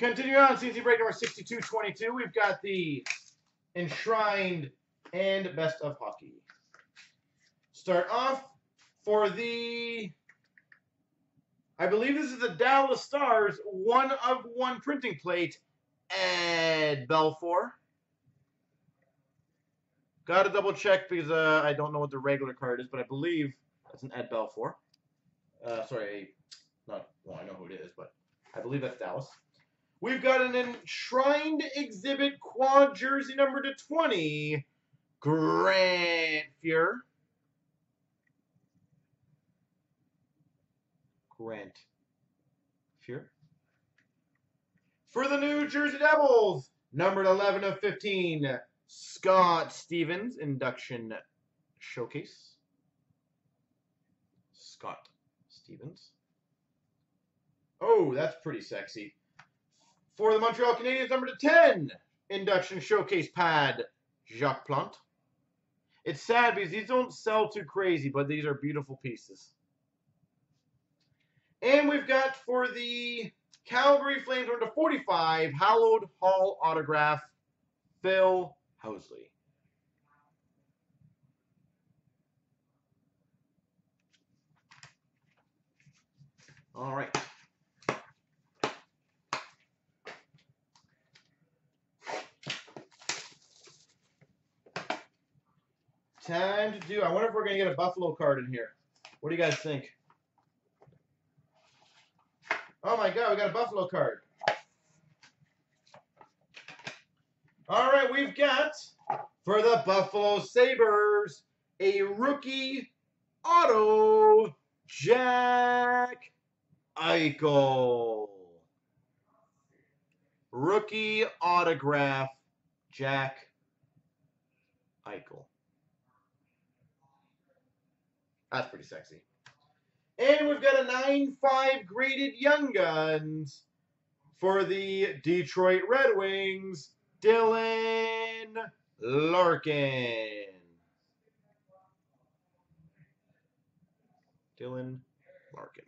Continuing on, CNC break number 6222, we've got the Enshrined and Best of Hockey. Start off for the, I believe this is the Dallas Stars, one of one printing plate, Ed Belfour. Got to double check because uh, I don't know what the regular card is, but I believe that's an Ed Belfour. Uh, sorry, not, well, I know who it is, but I believe that's Dallas. We've got an enshrined exhibit quad jersey number to 20, Grant Fuhr. Grant Fuhr. For the New Jersey Devils, numbered 11 of 15, Scott Stevens, induction showcase. Scott Stevens. Oh, that's pretty sexy. For the Montreal Canadiens, number to 10, induction showcase pad, Jacques Plante. It's sad because these don't sell too crazy, but these are beautiful pieces. And we've got for the Calgary Flames, number to 45, Hallowed Hall autograph, Phil Housley. All right. Time to do. I wonder if we're going to get a Buffalo card in here. What do you guys think? Oh my god, we got a Buffalo card. All right, we've got for the Buffalo Sabres a rookie auto Jack Eichel. Rookie autograph Jack Eichel. That's pretty sexy. And we've got a 9-5 graded Young Guns for the Detroit Red Wings, Dylan Larkin. Dylan Larkin.